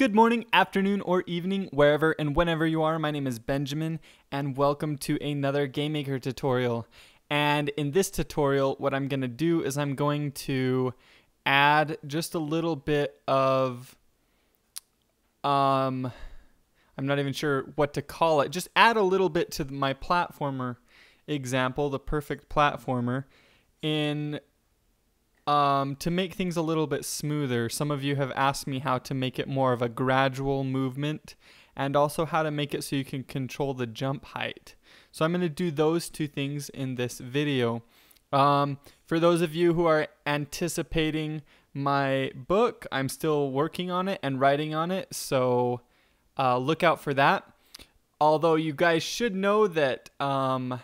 Good morning, afternoon, or evening, wherever and whenever you are. My name is Benjamin, and welcome to another GameMaker tutorial. And in this tutorial, what I'm going to do is I'm going to add just a little bit of, um, I'm not even sure what to call it. Just add a little bit to my platformer example, the perfect platformer, in um, to make things a little bit smoother, some of you have asked me how to make it more of a gradual movement and also how to make it so you can control the jump height. So I'm going to do those two things in this video. Um, for those of you who are anticipating my book, I'm still working on it and writing on it, so uh, look out for that. Although you guys should know that um,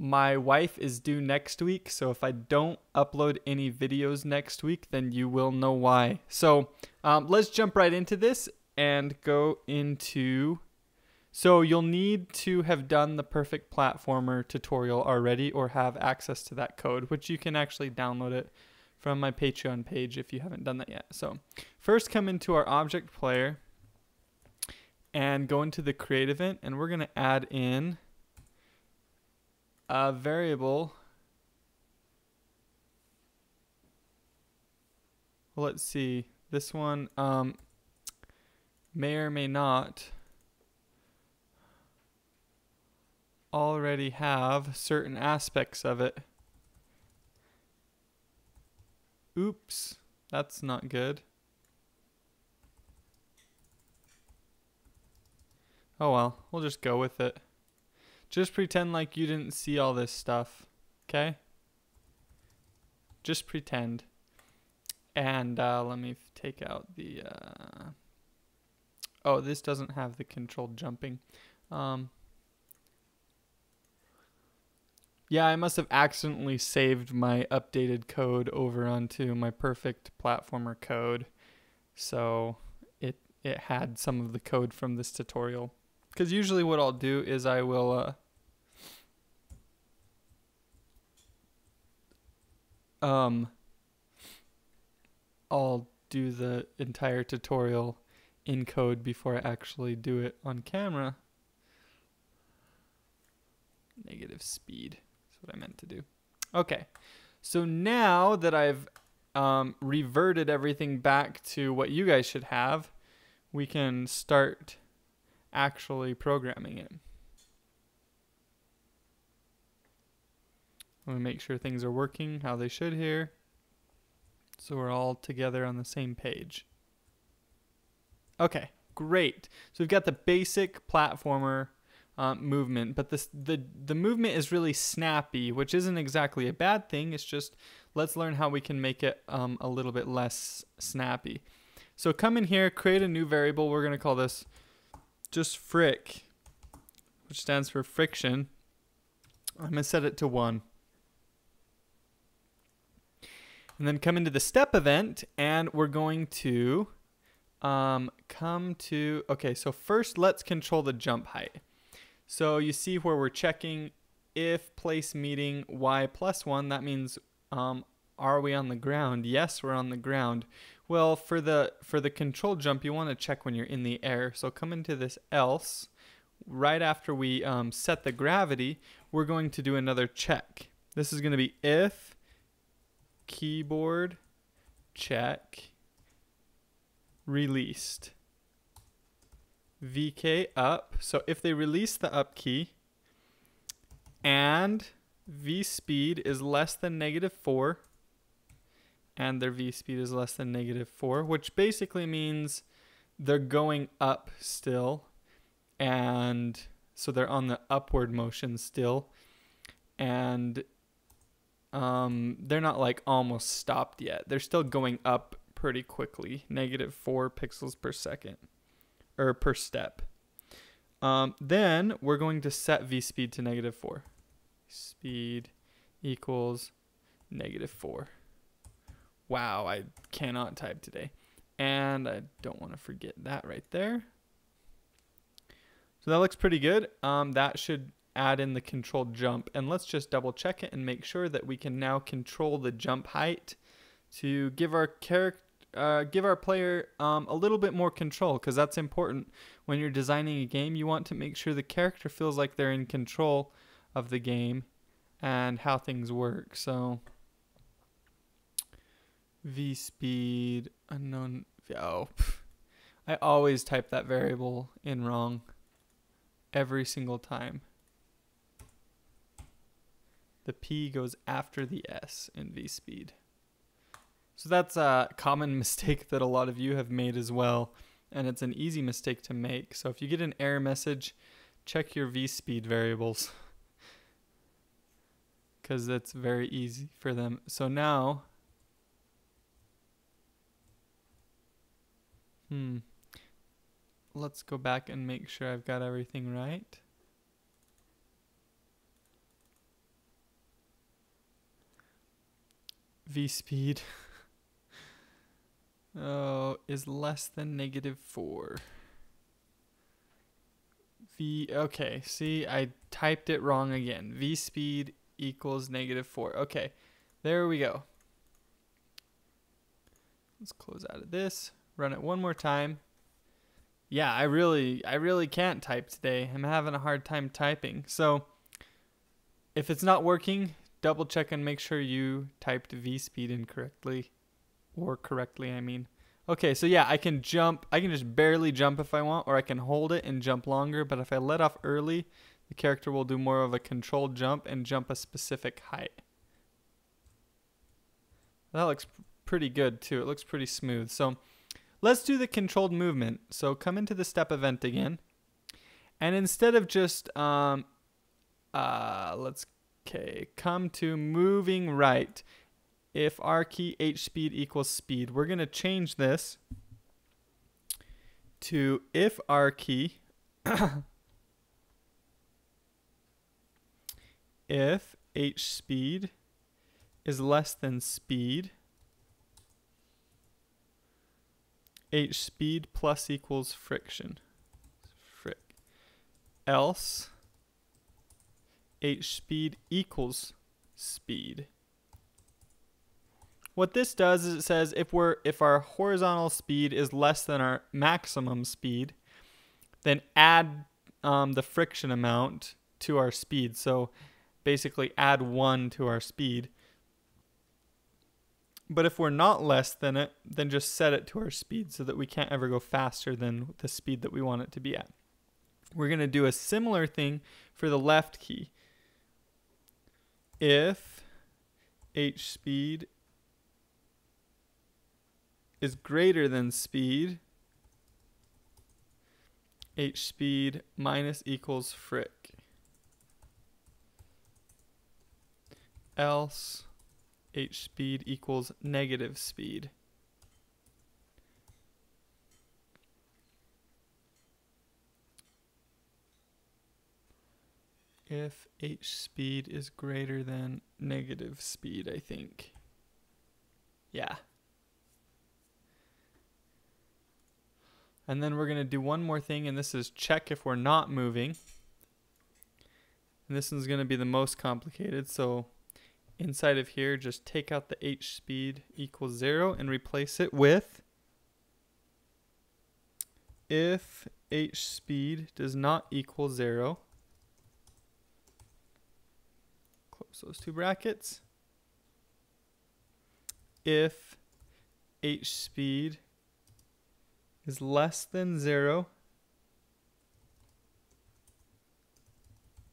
my wife is due next week, so if I don't upload any videos next week, then you will know why. So um, let's jump right into this and go into. So you'll need to have done the perfect platformer tutorial already or have access to that code, which you can actually download it from my Patreon page if you haven't done that yet. So first come into our object player and go into the create event and we're going to add in a variable. Let's see. This one um, may or may not already have certain aspects of it. Oops, that's not good. Oh well, we'll just go with it. Just pretend like you didn't see all this stuff, okay? Just pretend. And uh, let me take out the. Uh... Oh, this doesn't have the controlled jumping. Um, yeah, I must have accidentally saved my updated code over onto my perfect platformer code. So it it had some of the code from this tutorial. Because usually what I'll do is I will uh, um I'll do the entire tutorial in code before I actually do it on camera. Negative speed is what I meant to do. Okay, so now that I've um, reverted everything back to what you guys should have, we can start actually programming it. Going to make sure things are working how they should here. So we're all together on the same page. Okay, great. So we've got the basic platformer um, movement, but this, the, the movement is really snappy, which isn't exactly a bad thing. It's just let's learn how we can make it um, a little bit less snappy. So come in here, create a new variable. We're going to call this just frick, which stands for friction. I'm going to set it to 1. And then come into the step event, and we're going to um, come to, okay, so first let's control the jump height. So you see where we're checking if place meeting y plus 1, that means um, are we on the ground? Yes, we're on the ground. Well, for the for the control jump, you want to check when you're in the air. So come into this else. Right after we um, set the gravity, we're going to do another check. This is going to be if keyboard check released. VK up. So if they release the up key and V speed is less than negative 4, and their v speed is less than negative 4, which basically means they're going up still. And so they're on the upward motion still. And um, they're not like almost stopped yet. They're still going up pretty quickly, negative 4 pixels per second or per step. Um, then we're going to set v speed to negative 4. Speed equals negative 4 wow, I cannot type today. And I don't want to forget that right there. So that looks pretty good. Um, that should add in the controlled jump. And let's just double check it and make sure that we can now control the jump height to give our character uh, give our player um, a little bit more control because that's important when you're designing a game. You want to make sure the character feels like they're in control of the game and how things work. So v speed unknown. Oh, I always type that variable in wrong every single time. The P goes after the S in v speed. So that's a common mistake that a lot of you have made as well, and it's an easy mistake to make. So if you get an error message, check your v-speed variables because that's very easy for them. So now, hmm, let's go back and make sure I've got everything right. V speed. Oh, is less than negative 4. V, okay, see, I typed it wrong again. V speed equals negative 4. Okay, there we go. Let's close out of this, run it one more time. Yeah, I really, I really can't type today. I'm having a hard time typing. So, if it's not working, double check and make sure you typed V speed incorrectly or correctly, I mean. Okay, so yeah, I can jump. I can just barely jump if I want, or I can hold it and jump longer. But if I let off early, the character will do more of a controlled jump and jump a specific height. That looks pretty good too. It looks pretty smooth. So let's do the controlled movement. So come into the step event again. And instead of just, um, uh, let's, okay, come to moving right. If r key h speed equals speed, we're going to change this to if r key if h speed is less than speed h speed plus equals friction. Frick else h speed equals speed what this does is it says if we're if our horizontal speed is less than our maximum speed, then add um, the friction amount to our speed. So basically add one to our speed. But if we're not less than it, then just set it to our speed so that we can't ever go faster than the speed that we want it to be at. We're going to do a similar thing for the left key. If h speed is greater than speed, h speed minus equals frick. Else h speed equals negative speed. If h speed is greater than negative speed, I think. Yeah. And then we're going to do one more thing, and this is check if we're not moving. And this one's going to be the most complicated. So inside of here, just take out the h speed equals 0 and replace it with if h speed does not equal 0. Close those two brackets. If h speed is less than 0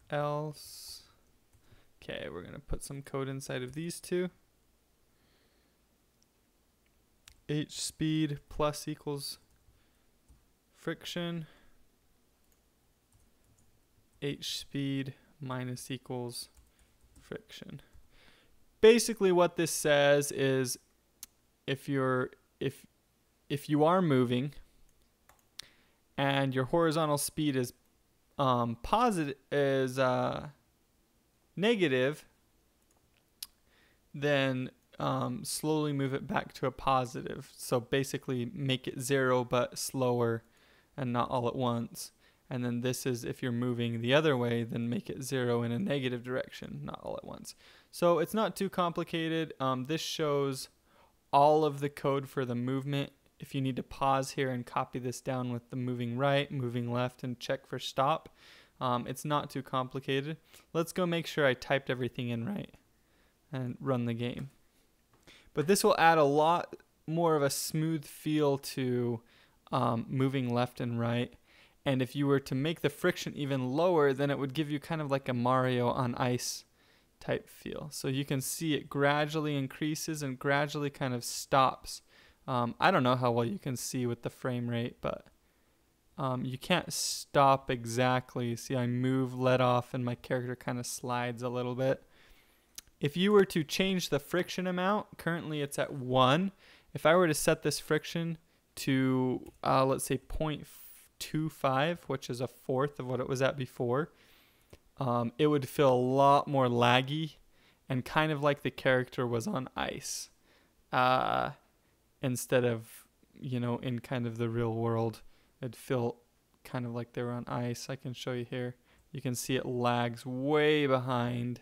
else okay we're gonna put some code inside of these two h speed plus equals friction h speed minus equals friction basically what this says is if you're if if you are moving and your horizontal speed is um, positive is uh, negative, then um, slowly move it back to a positive. So basically, make it zero but slower, and not all at once. And then this is if you're moving the other way, then make it zero in a negative direction, not all at once. So it's not too complicated. Um, this shows all of the code for the movement. If you need to pause here and copy this down with the moving right, moving left, and check for stop, um, it's not too complicated. Let's go make sure I typed everything in right and run the game. But this will add a lot more of a smooth feel to um, moving left and right. And if you were to make the friction even lower, then it would give you kind of like a Mario on ice type feel. So you can see it gradually increases and gradually kind of stops. Um, I don't know how well you can see with the frame rate, but um, you can't stop exactly. See, I move, let off, and my character kind of slides a little bit. If you were to change the friction amount, currently it's at 1. If I were to set this friction to, uh, let's say, 0.25, which is a fourth of what it was at before, um, it would feel a lot more laggy and kind of like the character was on ice uh, instead of, you know, in kind of the real world. It'd feel kind of like they were on ice. I can show you here. You can see it lags way behind.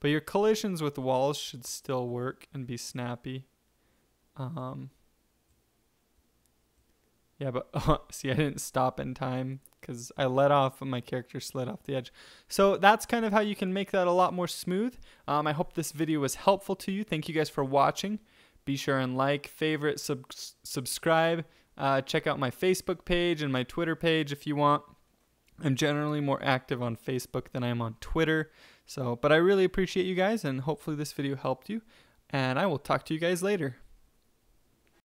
But your collisions with walls should still work and be snappy. Um, yeah, but oh, see, I didn't stop in time because I let off and my character slid off the edge. So that's kind of how you can make that a lot more smooth. Um, I hope this video was helpful to you. Thank you guys for watching. Be sure and like, favorite, sub subscribe. Uh, check out my Facebook page and my Twitter page if you want. I'm generally more active on Facebook than I am on Twitter. So, but I really appreciate you guys and hopefully this video helped you. And I will talk to you guys later.